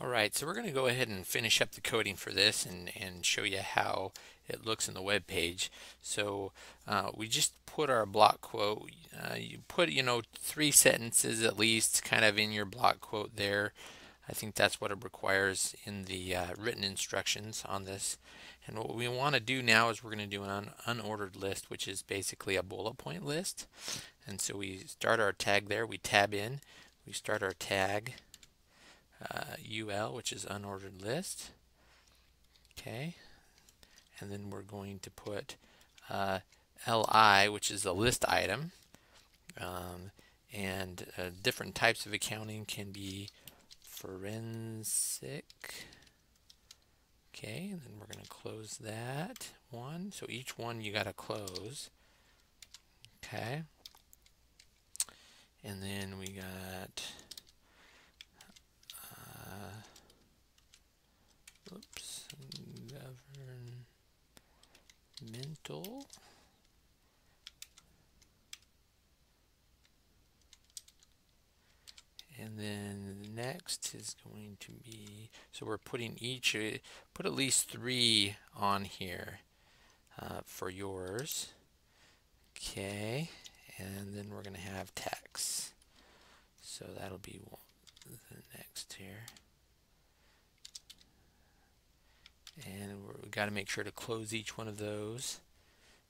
Alright, so we're going to go ahead and finish up the coding for this and, and show you how it looks in the web page. So uh, we just put our block quote, uh, you put you know three sentences at least kind of in your block quote there. I think that's what it requires in the uh, written instructions on this. And what we want to do now is we're going to do an un unordered list, which is basically a bullet point list. And so we start our tag there, we tab in, we start our tag uh, UL, which is unordered list. Okay, and then we're going to put uh, LI, which is a list item. Um, and uh, different types of accounting can be forensic. Okay, and then we're going to close that one. So each one you got to close. Okay. And then we got Oops, governmental. And then the next is going to be, so we're putting each, put at least three on here uh, for yours. Okay, and then we're going to have tax. So that'll be the next here. and we've got to make sure to close each one of those.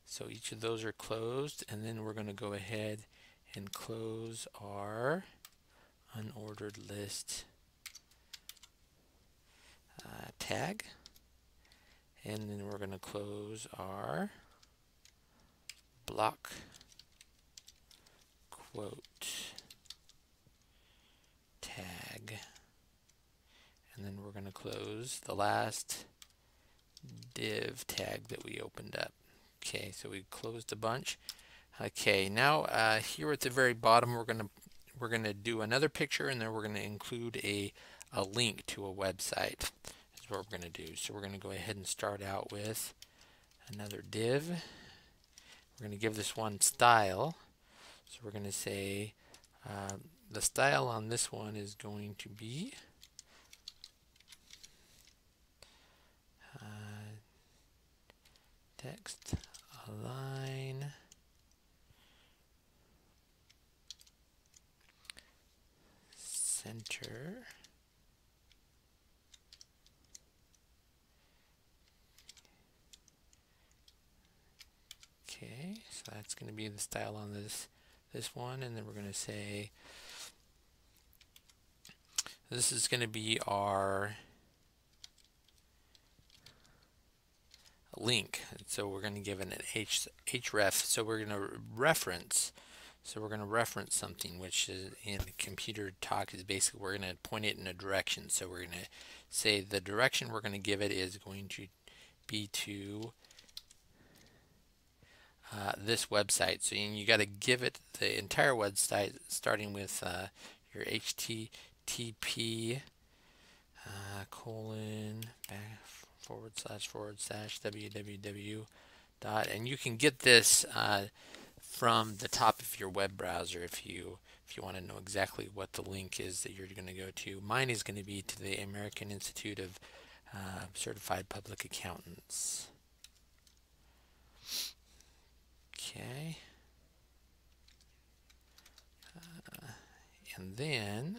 So each of those are closed and then we're going to go ahead and close our unordered list uh, tag. And then we're going to close our block quote tag. And then we're going to close the last div tag that we opened up. Okay, so we closed a bunch. Okay, now uh, here at the very bottom, we're gonna we're gonna do another picture, and then we're gonna include a a link to a website. Is what we're gonna do. So we're gonna go ahead and start out with another div. We're gonna give this one style. So we're gonna say uh, the style on this one is going to be text align. Center. Okay so that's going to be the style on this this one and then we're going to say this is going to be our link. So we're going to give it an H, href. So we're going to reference. So we're going to reference something, which is in computer talk is basically we're going to point it in a direction. So we're going to say the direction we're going to give it is going to be to uh, this website. So you, you got to give it the entire website, starting with uh, your HTTP uh, colon back forward slash forward slash www dot. And you can get this uh, from the top of your web browser if you if you want to know exactly what the link is that you're going to go to. Mine is going to be to the American Institute of uh, Certified Public Accountants. Okay. Uh, and then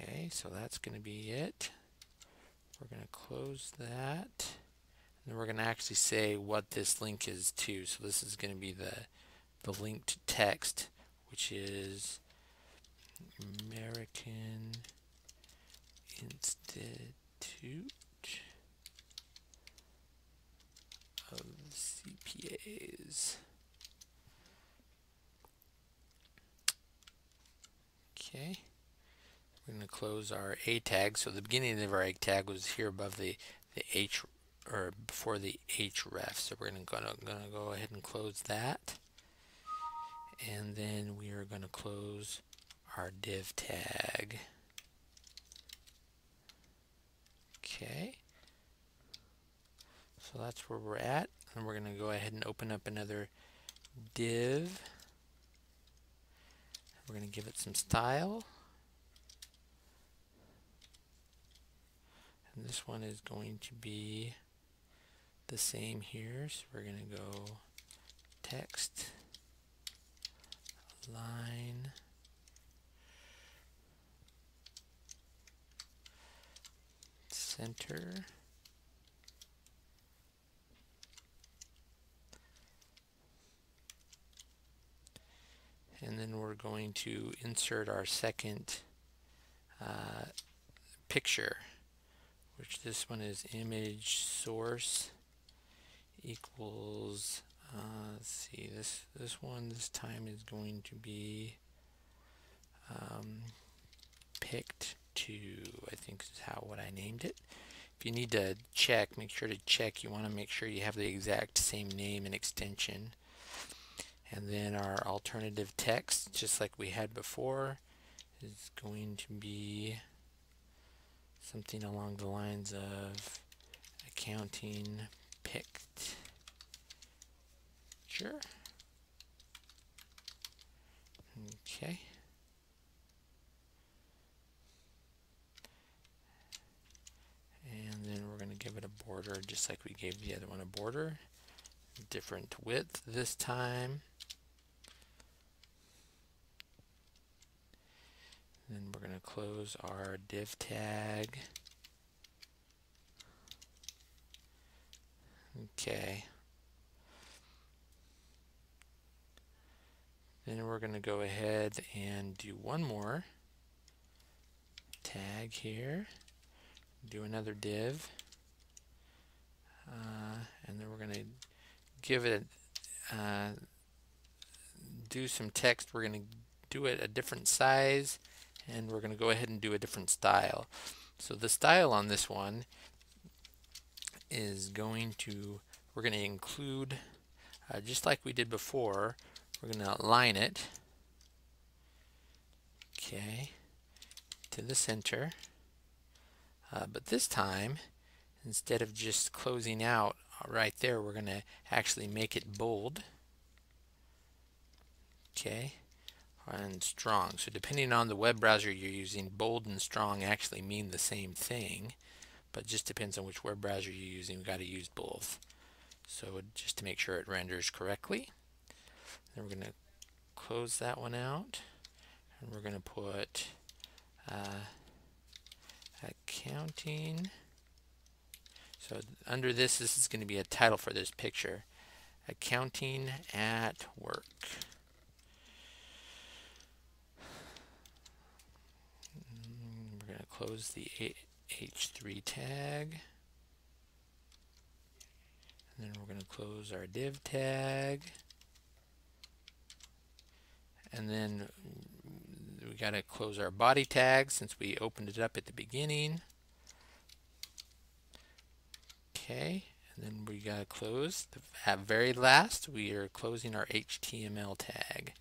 Okay, so that's going to be it. We're going to close that. And we're going to actually say what this link is to. So this is going to be the, the linked text, which is American Institute of CPAs. Okay. Close our A tag. So the beginning of our A tag was here above the, the H or before the href. So we're going to go ahead and close that. And then we are going to close our div tag. Okay. So that's where we're at. And we're going to go ahead and open up another div We're going to give it some style. This one is going to be the same here. So we're going to go text, line, center. and then we're going to insert our second uh, picture which this one is image source equals uh, let's see this this one this time is going to be um, picked to I think is how what I named it. If you need to check make sure to check. You want to make sure you have the exact same name and extension. And then our alternative text, just like we had before, is going to be something along the lines of accounting picked. Sure. Okay. And then we're going to give it a border just like we gave the other one a border. Different width this time. Then we're going to close our div tag. Okay. Then we're going to go ahead and do one more tag here. Do another div. Uh, and then we're going to give it, uh, do some text. We're going to do it a different size and we're going to go ahead and do a different style. So the style on this one is going to, we're going to include, uh, just like we did before, we're going to align it, okay, to the center. Uh, but this time, instead of just closing out right there, we're going to actually make it bold. Okay and strong. So depending on the web browser you're using, bold and strong actually mean the same thing, but just depends on which web browser you're using. We've got to use both. So just to make sure it renders correctly. Then we're going to close that one out, and we're going to put uh, accounting. So under this, this is going to be a title for this picture. Accounting at work. Close the H3 tag. And then we're going to close our div tag. And then we got to close our body tag since we opened it up at the beginning. Okay, and then we got to close. At very last, we are closing our HTML tag.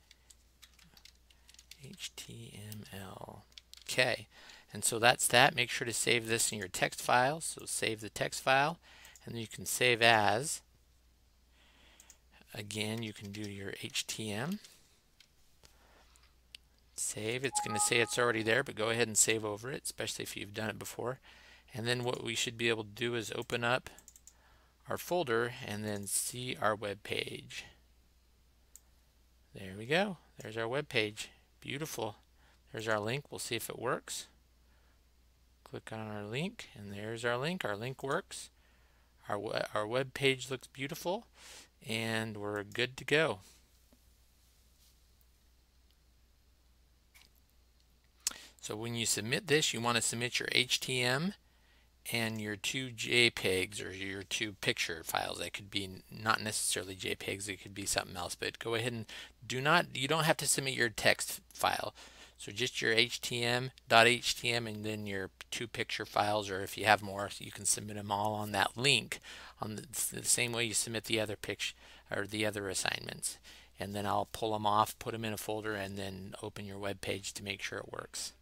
HTML. Okay. And so that's that. Make sure to save this in your text file. So save the text file and then you can save as. Again, you can do your HTM. Save. It's going to say it's already there, but go ahead and save over it, especially if you've done it before. And then what we should be able to do is open up our folder and then see our web page. There we go. There's our web page. Beautiful. There's our link. We'll see if it works. Click on our link, and there's our link. Our link works. Our, our web page looks beautiful, and we're good to go. So when you submit this, you want to submit your HTML and your two JPEGs or your two picture files. That could be not necessarily JPEGs, it could be something else, but go ahead and do not, you don't have to submit your text file. So just your HTML, .htm, and then your two picture files, or if you have more, you can submit them all on that link on the, the same way you submit the other picture or the other assignments. And then I'll pull them off, put them in a folder, and then open your web page to make sure it works.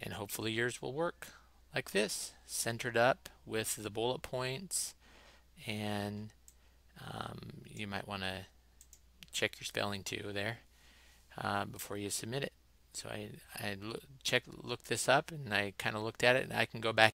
And hopefully yours will work like this, centered up with the bullet points, and um, you might want to check your spelling too there. Uh, before you submit it. So I, I look, check look this up and I kind of looked at it and I can go back